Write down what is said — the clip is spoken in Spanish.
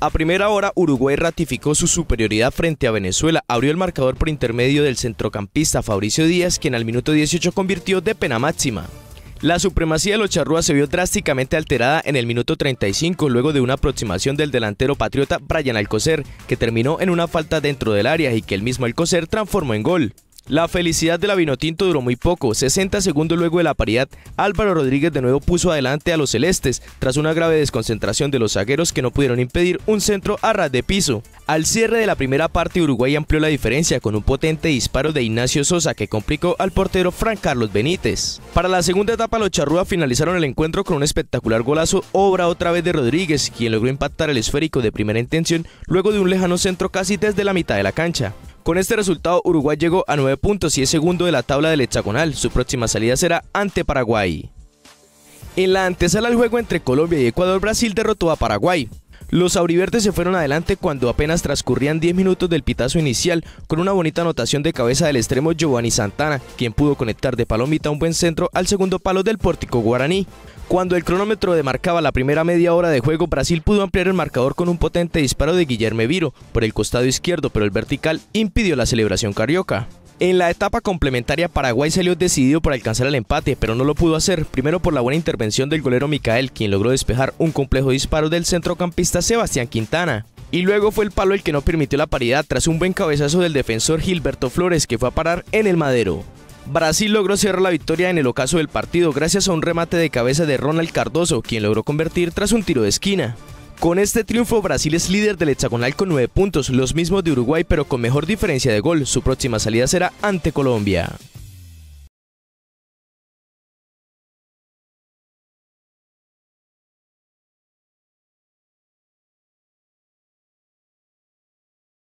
A primera hora, Uruguay ratificó su superioridad frente a Venezuela. Abrió el marcador por intermedio del centrocampista Fabricio Díaz, quien al minuto 18 convirtió de pena máxima. La supremacía de los charrúas se vio drásticamente alterada en el minuto 35 luego de una aproximación del delantero patriota Brian Alcocer, que terminó en una falta dentro del área y que el mismo Alcocer transformó en gol. La felicidad de la Vinotinto duró muy poco. 60 segundos luego de la paridad, Álvaro Rodríguez de nuevo puso adelante a los celestes, tras una grave desconcentración de los zagueros que no pudieron impedir un centro a ras de piso. Al cierre de la primera parte, Uruguay amplió la diferencia con un potente disparo de Ignacio Sosa que complicó al portero Fran Carlos Benítez. Para la segunda etapa, los charrúas finalizaron el encuentro con un espectacular golazo, obra otra vez de Rodríguez, quien logró impactar el esférico de primera intención luego de un lejano centro casi desde la mitad de la cancha. Con este resultado, Uruguay llegó a 9 puntos y es segundo de la tabla del hexagonal. Su próxima salida será ante Paraguay. En la antesala del juego entre Colombia y Ecuador, Brasil derrotó a Paraguay. Los auriverdes se fueron adelante cuando apenas transcurrían 10 minutos del pitazo inicial con una bonita anotación de cabeza del extremo Giovanni Santana, quien pudo conectar de palomita un buen centro al segundo palo del pórtico guaraní. Cuando el cronómetro demarcaba la primera media hora de juego, Brasil pudo ampliar el marcador con un potente disparo de Guillermo Viro por el costado izquierdo, pero el vertical impidió la celebración carioca. En la etapa complementaria, Paraguay salió decidido por alcanzar el empate, pero no lo pudo hacer, primero por la buena intervención del golero Micael, quien logró despejar un complejo disparo del centrocampista Sebastián Quintana. Y luego fue el palo el que no permitió la paridad tras un buen cabezazo del defensor Gilberto Flores, que fue a parar en el madero. Brasil logró cerrar la victoria en el ocaso del partido gracias a un remate de cabeza de Ronald Cardoso, quien logró convertir tras un tiro de esquina. Con este triunfo, Brasil es líder del hexagonal con 9 puntos, los mismos de Uruguay, pero con mejor diferencia de gol. Su próxima salida será ante Colombia.